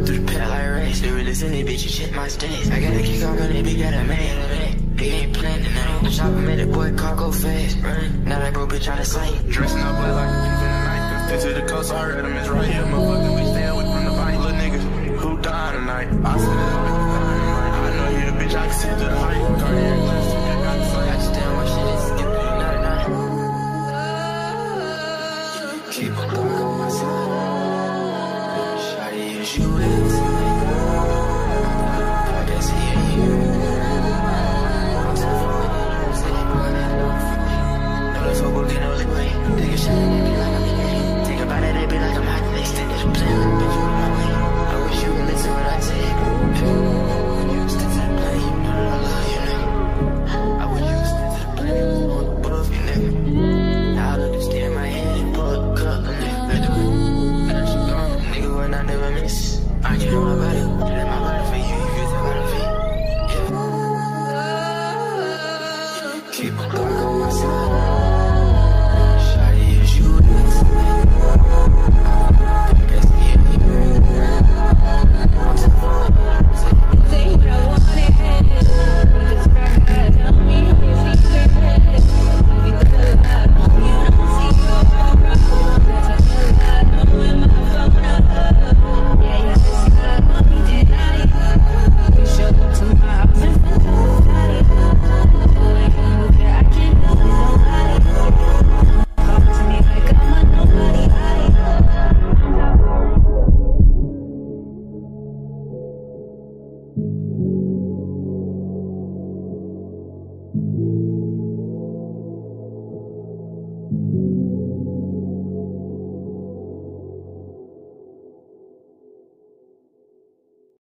Run through the pit like a race. The realest in bitch, you shit my stays. I gotta kick off on it, bitch, got a man. He ain't playing and I ain't shopping, made that boy car face. now that broke bitch out of sight. Dressing up like a thief in the night. Stick to the coast, I read him, it's right here. Motherfucker, we stay away from the body. Little niggas, who died tonight? I said it, I know you the bitch, I can see the height. Cardiac glass, the fight. I just damn, my shit is skipping, not a night. Keep on going. I can't hold about my body for you, you get the body. Keep on going, my side.